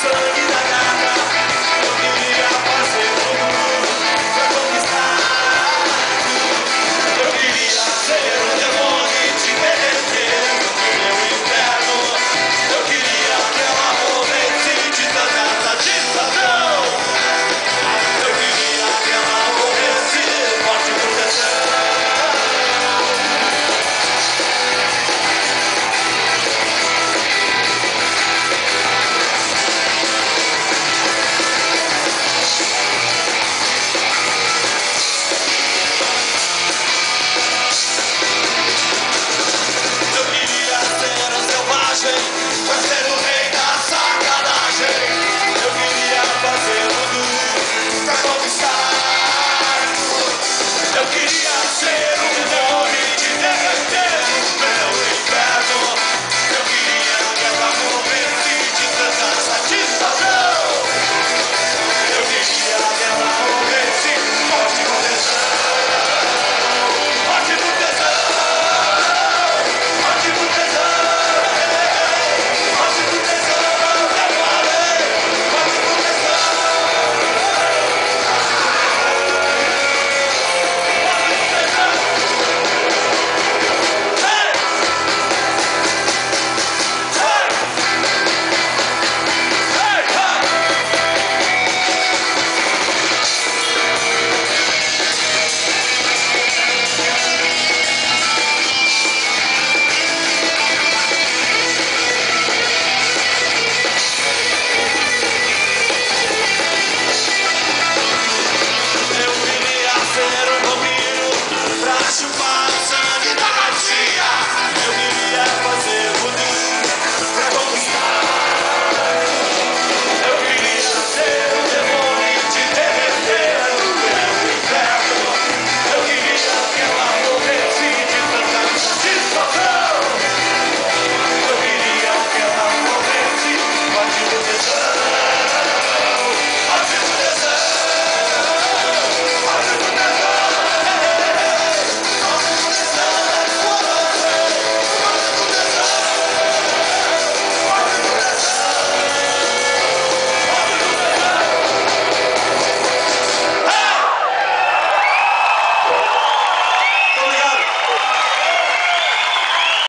so